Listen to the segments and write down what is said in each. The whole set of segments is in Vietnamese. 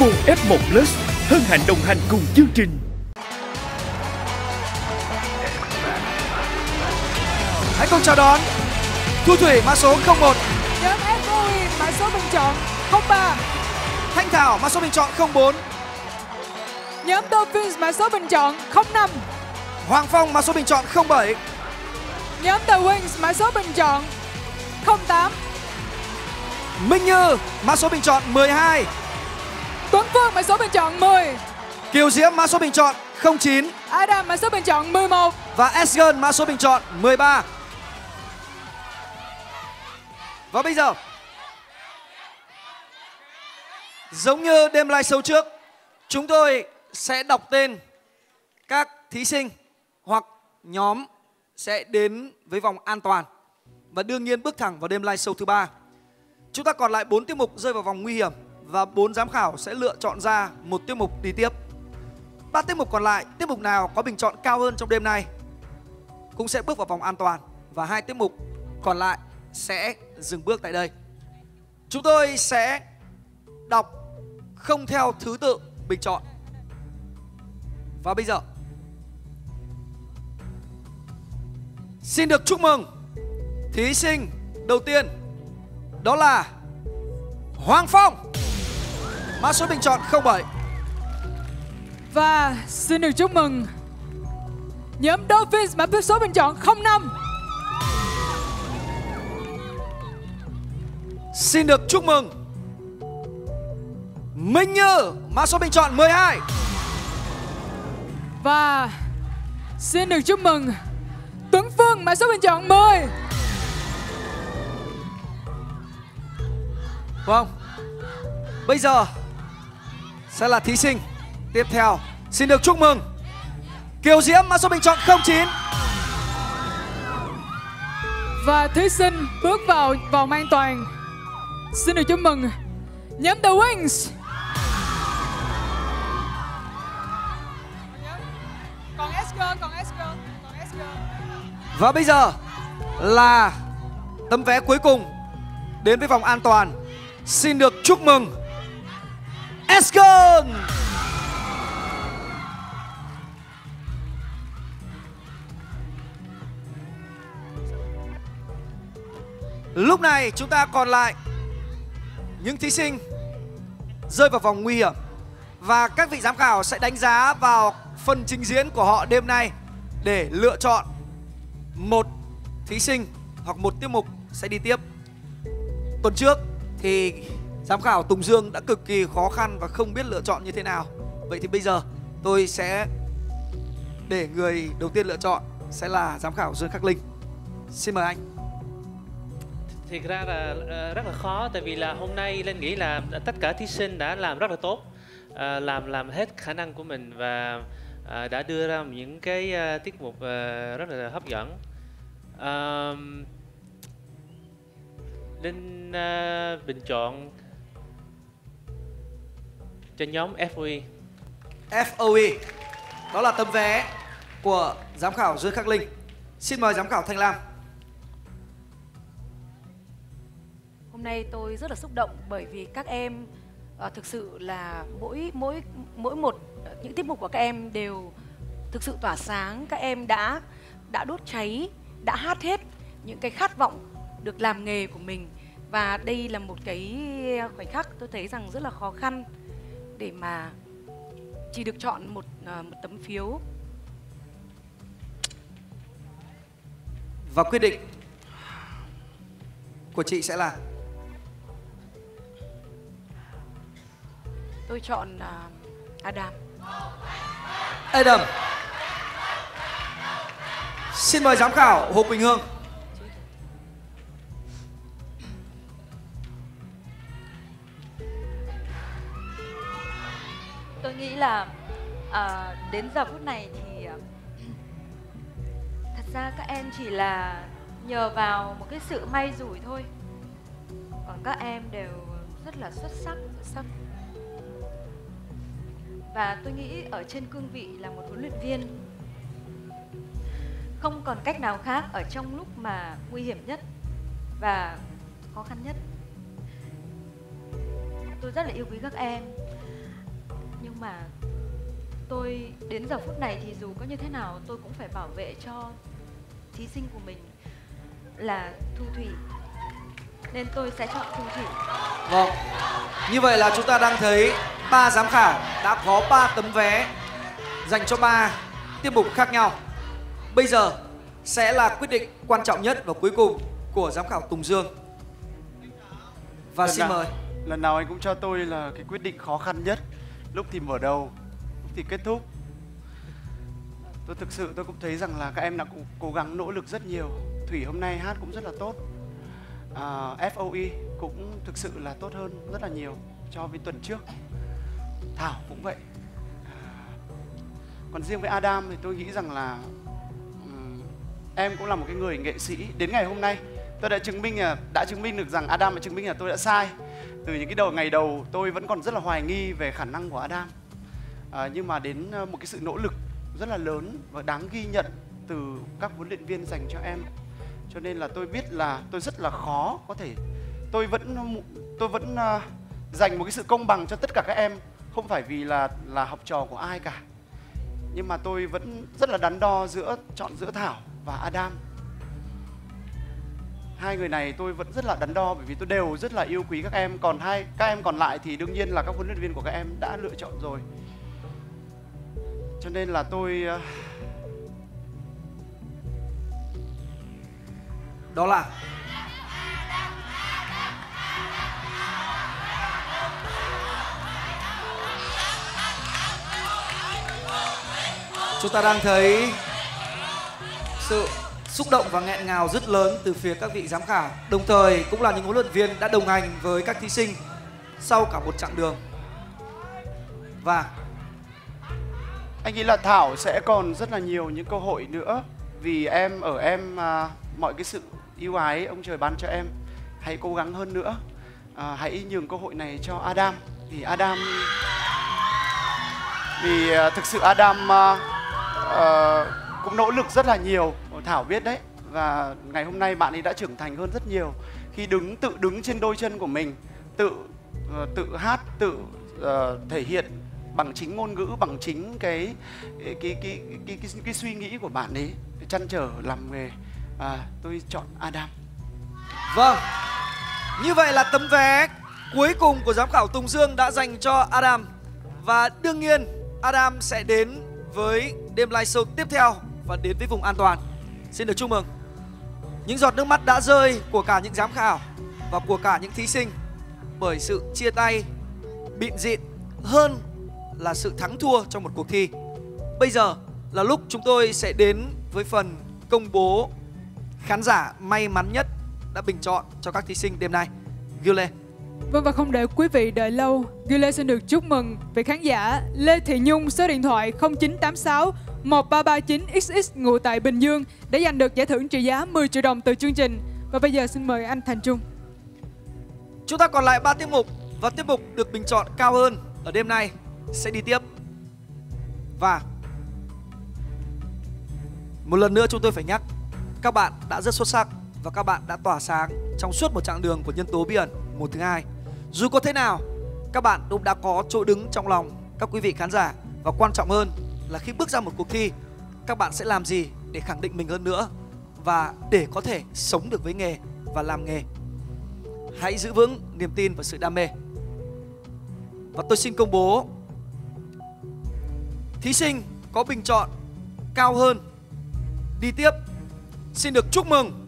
Oppo F1 Plus hân hạnh đồng hành cùng chương trình. Hãy cùng chào đón Thu Thủy mã số 01 Nhóm FOI mã số bình chọn 03 Thanh Thảo mã số bình chọn 04 Nhóm Dolphins mã số bình chọn 05 Hoàng Phong mã số bình chọn 07 Nhóm The Wings mã số bình chọn 08 Minh Như mã số bình chọn 12 Tuấn Phương mã số bình chọn 10 Kiều Diễm mã số bình chọn 09 Adam mã số bình chọn 11 và Esgen mã số bình chọn 13. Và bây giờ Giống như đêm live show trước Chúng tôi sẽ đọc tên các thí sinh hoặc nhóm sẽ đến với vòng an toàn. Và đương nhiên bước thẳng vào đêm live show thứ ba. Chúng ta còn lại 4 tiết mục rơi vào vòng nguy hiểm và bốn giám khảo sẽ lựa chọn ra một tiết mục đi tiếp. Ba tiết mục còn lại, tiết mục nào có bình chọn cao hơn trong đêm nay cũng sẽ bước vào vòng an toàn và hai tiết mục còn lại sẽ dừng bước tại đây. Chúng tôi sẽ đọc không theo thứ tự bình chọn. Và bây giờ Xin được chúc mừng thí sinh đầu tiên đó là Hoàng Phong Mã số bình chọn 07 Và xin được chúc mừng Nhóm Dolphins mã số bình chọn 05 Xin được chúc mừng Minh Như Mã số bình chọn 12 Và xin được chúc mừng Tuấn Phương mã số bình chọn 10 Vâng. Bây giờ Sẽ là thí sinh. Tiếp theo Xin được chúc mừng Kiều Diễm mã số bình chọn 09 Và thí sinh bước vào vòng an toàn. Xin được chúc mừng Nhóm The Wings. Còn Esker, còn Esker, còn Esker Và bây giờ Là Tấm vé cuối cùng Đến với vòng an toàn. Xin được chúc mừng Esken Lúc này chúng ta còn lại những thí sinh rơi vào vòng nguy hiểm và các vị giám khảo sẽ đánh giá vào phần trình diễn của họ đêm nay để lựa chọn một thí sinh hoặc một tiết mục sẽ đi tiếp. Tuần trước thì giám khảo Tùng Dương đã cực kỳ khó khăn và không biết lựa chọn như thế nào. Vậy thì bây giờ tôi sẽ để người đầu tiên lựa chọn sẽ là giám khảo Dương Khắc Linh. Xin mời anh thiệt ra là ờ, rất là khó tại vì là hôm nay Linh nghĩ là tất cả thí sinh đã làm rất là tốt ờ, làm làm hết khả năng của mình và ờ, đã đưa ra những cái tiết mục rất là hấp dẫn linh uh, bình chọn cho nhóm FOE FOE đó là tấm vé của giám khảo Dương Khắc Linh. Xin mời giám khảo Thanh Lam. Hôm nay tôi rất là xúc động bởi vì các em uh, thực sự là mỗi mỗi mỗi một uh, những tiết mục của các em đều thực sự tỏa sáng. Các em đã đã đốt cháy, đã hát hết những cái khát vọng được làm nghề của mình. Và đây là một cái khoảnh khắc tôi thấy rằng rất là khó khăn để mà chỉ được chọn một uh, một tấm phiếu và quyết định của chị sẽ là Tôi chọn uh, Adam. Adam. Xin mời giám khảo Hồ Quỳnh Hương. Nghĩ là à, đến giờ phút này thì ờ, thật ra các em chỉ là nhờ vào một cái sự may rủi thôi. Còn các em đều rất là xuất sắc, xuất sắc. Và tôi nghĩ ở trên cương vị là một huấn luyện viên không còn cách nào khác ở trong lúc mà nguy hiểm nhất và khó khăn nhất. Tôi rất là yêu quý các em nhưng mà tôi đến giờ phút này thì dù có như thế nào tôi cũng phải bảo vệ cho thí sinh của mình là Thu Thủy nên tôi sẽ chọn Thu Thủy. Vâng. Như vậy là chúng ta đang thấy ba giám khảo đã có ba tấm vé dành cho ba tiết mục khác nhau. Bây giờ sẽ là quyết định quan trọng nhất và cuối cùng của giám khảo Tùng Dương. Và Lần xin nào- mời. Lần nào anh cũng cho tôi là cái quyết định khó khăn nhất Lúc thì mở đầu, lúc thì kết thúc. Tôi thực sự tôi cũng thấy rằng là các em đã cố, cố gắng nỗ lực rất nhiều. Thủy hôm nay hát cũng rất là tốt. À, FOE cũng thực sự là tốt hơn rất là nhiều so với tuần trước. Thảo cũng vậy. À, Còn riêng với Adam thì tôi nghĩ rằng là um, Em cũng là một cái người nghệ sĩ. Đến ngày hôm nay tôi đã chứng minh là đã chứng minh được rằng Adam đã chứng minh là tôi đã sai từ những cái đầu ngày đầu tôi vẫn còn rất là hoài nghi về khả năng của Adam. À, nhưng mà đến ờ, một cái sự nỗ lực rất là lớn và đáng ghi nhận từ các huấn luyện viên dành cho em. Cho nên là tôi biết là tôi rất là khó có thể tôi vẫn ờ, tôi vẫn ờ, dành một cái sự công bằng cho tất cả các em không phải vì là là học trò của ai cả. Nhưng mà tôi vẫn rất là đắn đo giữa chọn giữa Thảo và Adam hai người này tôi vẫn rất là đắn đo bởi vì tôi đều rất là yêu quý các em. Còn hai, các em còn lại thì đương nhiên là các huấn luyện viên của các em đã lựa chọn rồi. Cho nên là tôi ờ, Đó là Chúng ta đang thấy sự xúc động và nghẹn ngào rất lớn từ phía các vị giám khảo. Đồng thời cũng là những huấn luyện viên đã đồng hành với các thí sinh sau cả một chặng đường. Và anh nghĩ là Thảo sẽ còn rất là nhiều những cơ hội nữa vì em ở em à, mọi cái sự yêu ái ông trời ban cho em hãy cố gắng hơn nữa. À, hãy nhường cơ hội này cho Adam vì Adam vì à, thực sự Adam à, à, cũng nỗ lực rất là nhiều. Thảo biết đấy. Và ngày hôm nay bạn ấy đã trưởng thành hơn rất nhiều khi đứng tự đứng trên đôi chân của mình tự ờ, tự hát tự uh, thể hiện bằng chính ngôn ngữ bằng chính cái cái cái cái cái, cái, cái suy nghĩ của bạn ấy chăn trở làm nghề. À, tôi chọn Adam. Vâng. Như vậy là tấm vé cuối cùng của giám khảo Tùng Dương đã dành cho Adam. Và đương nhiên Adam sẽ đến với đêm live show tiếp theo và đến với vùng an toàn. Xin được chúc mừng Những giọt nước mắt đã rơi của cả những giám khảo và của cả những thí sinh Bởi sự chia tay bịn dịn hơn là sự thắng thua trong một cuộc thi Bây giờ là lúc chúng tôi sẽ đến với phần công bố khán giả may mắn nhất đã bình chọn cho các thí sinh đêm nay. Gile. Vâng và không để quý vị đợi lâu, Gile xin được chúc mừng vị khán giả Lê Thị Nhung số điện thoại 0986 1339 XX ngụ tại Bình Dương để giành được giải thưởng trị giá 10 triệu đồng từ chương trình. Và bây giờ xin mời anh Thành Trung. Chúng ta còn lại 3 tiết mục và tiết mục được bình chọn cao hơn ở đêm nay sẽ đi tiếp. Và một lần nữa chúng tôi phải nhắc các bạn đã rất xuất sắc và các bạn đã tỏa sáng trong suốt một chặng đường của nhân tố bí ẩn một thứ hai. Dù có thế nào, các bạn cũng đã có chỗ đứng trong lòng các quý vị khán giả và quan trọng hơn là khi bước ra một cuộc thi, các bạn sẽ làm gì để khẳng định mình hơn nữa và để có thể sống được với nghề và làm nghề. Hãy giữ vững niềm tin và sự đam mê. Và tôi xin công bố thí sinh có bình chọn cao hơn đi tiếp xin được chúc mừng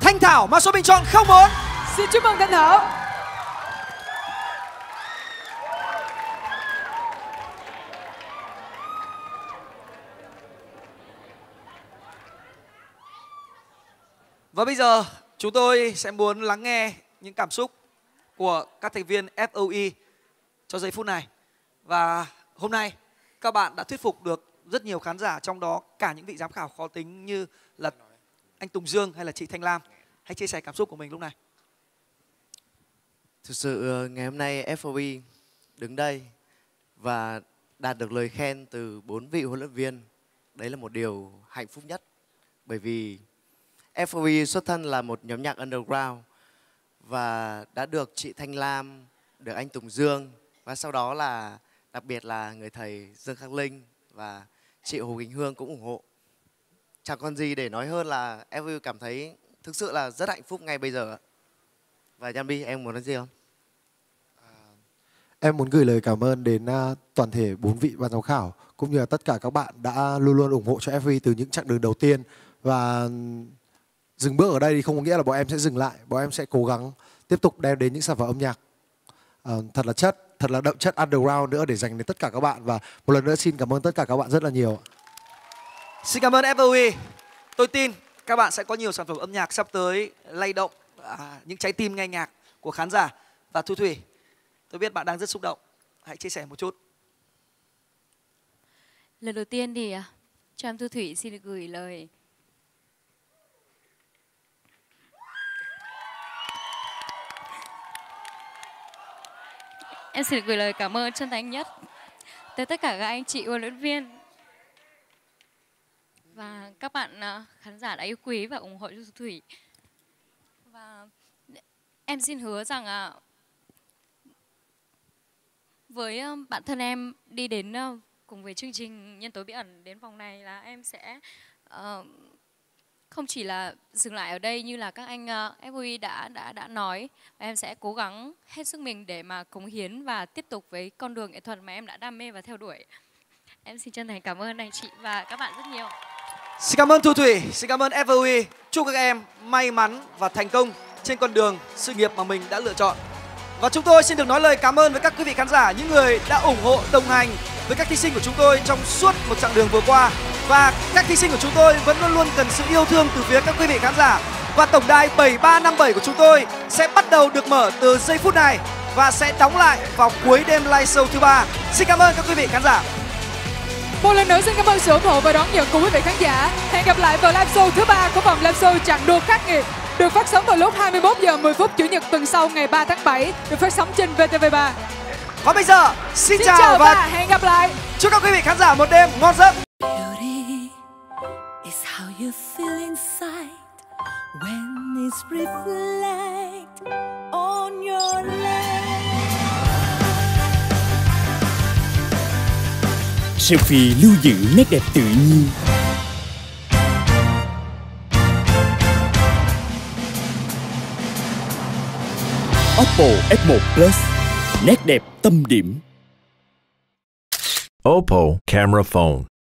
Thanh Thảo mang số bình chọn 04 Xin chúc mừng Thanh Thảo. Và bây giờ, chúng tôi sẽ muốn lắng nghe những cảm xúc của các thành viên FOE cho giây phút này. Và hôm nay, các bạn đã thuyết phục được rất nhiều khán giả trong đó, cả những vị giám khảo khó tính như là anh Tùng Dương hay là chị Thanh Lam. Hãy chia sẻ cảm xúc của mình lúc này. Thực sự ờ, ngày hôm nay FOE đứng đây và đạt được lời khen từ bốn vị huấn luyện viên. Đấy là một điều hạnh phúc nhất. Bởi vì FOE xuất thân là một nhóm nhạc underground và đã được chị Thanh Lam, được anh Tùng Dương và sau đó là đặc biệt là người thầy Dương Khắc Linh và chị Hồ Quỳnh Hương cũng ủng hộ. Chẳng còn gì để nói hơn là FU cảm thấy thực sự là rất hạnh phúc ngay bây giờ. Và Yambi em muốn nói gì không? À, em muốn gửi lời cảm ơn đến à, toàn thể bốn vị ban giám khảo, cũng như là tất cả các bạn đã luôn luôn ủng hộ cho FV từ những chặng đường đầu tiên và dừng bước ở đây thì không có nghĩa là bọn em sẽ dừng lại, bọn em sẽ cố gắng tiếp tục đem đến những sản phẩm âm nhạc uh, thật là chất, thật là đậm chất underground nữa để dành đến tất cả các bạn và một lần nữa xin cảm ơn tất cả các bạn rất là nhiều. Xin cảm ơn FOE. Tôi tin các bạn sẽ có nhiều sản phẩm âm nhạc sắp tới lay động à, những trái tim nghe nhạc của khán giả và Thu Thủy. Tôi biết bạn đang rất xúc động. Hãy chia sẻ một chút. Lần đầu tiên thì à, cho em Thu Thủy xin được gửi lời Em xin gửi lời cảm ơn chân thành nhất tới tất cả các anh chị huấn luyện viên và các bạn à, khán giả đã yêu quý và ủng hộ cho Thủy. Và em xin hứa rằng à, với bạn bản thân em đi đến cùng với chương trình nhân tố bí ẩn đến vòng này là em sẽ uh, không chỉ là dừng lại ở đây như là các anh ờ, uh, FOI đã đã đã nói em sẽ cố gắng hết sức mình để mà cống hiến và tiếp tục với con đường nghệ thuật mà em đã đam mê và theo đuổi em xin chân thành cảm ơn anh chị và các bạn rất nhiều Xin cảm ơn Thu Thủy, xin cảm ơn FOE. Chúc các em may mắn và thành công trên con đường sự nghiệp mà mình đã lựa chọn. Và chúng tôi xin được nói lời cảm ơn với các quý vị khán giả, những người đã ủng hộ, đồng hành với các thí sinh của chúng tôi trong suốt một chặng đường vừa qua. Và các thí sinh của chúng tôi vẫn luôn luôn cần sự yêu thương từ phía các quý vị khán giả. Và tổng đài 7357 của chúng tôi sẽ bắt đầu được mở từ giây phút này và sẽ đóng lại vào cuối đêm live show thứ ba. Xin cảm ơn các quý vị khán giả. Một lần nữa xin cảm ơn sự ủng hộ và đón nhận của quý vị khán giả. Hẹn gặp lại vào live show thứ ba của vòng live show chặng đua khắc nghiệt được phát sóng vào lúc 21 giờ 10 phút chủ nhật tuần sau ngày 3 tháng 7 được phát sóng trên VTV3. Và bây giờ xin, xin chào, chào và, và hẹn gặp lại. Chúc các quý vị khán giả một đêm ngon giấc. You feel inside when it's reflect on your life. Selfie lưu giữ nét đẹp tự nhiên Oppo F1 Plus Nét đẹp tâm điểm Oppo camera phone